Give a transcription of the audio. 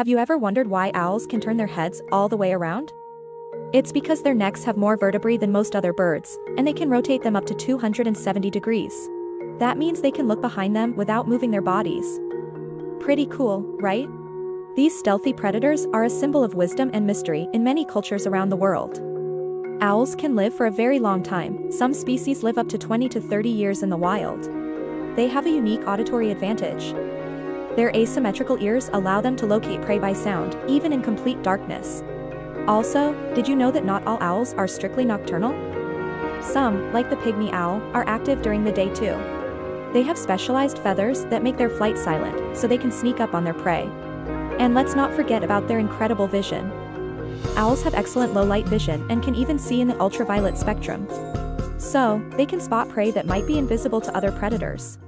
Have you ever wondered why owls can turn their heads all the way around? It's because their necks have more vertebrae than most other birds, and they can rotate them up to 270 degrees. That means they can look behind them without moving their bodies. Pretty cool, right? These stealthy predators are a symbol of wisdom and mystery in many cultures around the world. Owls can live for a very long time, some species live up to 20 to 30 years in the wild. They have a unique auditory advantage. Their asymmetrical ears allow them to locate prey by sound, even in complete darkness. Also, did you know that not all owls are strictly nocturnal? Some, like the pygmy owl, are active during the day too. They have specialized feathers that make their flight silent, so they can sneak up on their prey. And let's not forget about their incredible vision. Owls have excellent low-light vision and can even see in the ultraviolet spectrum. So, they can spot prey that might be invisible to other predators.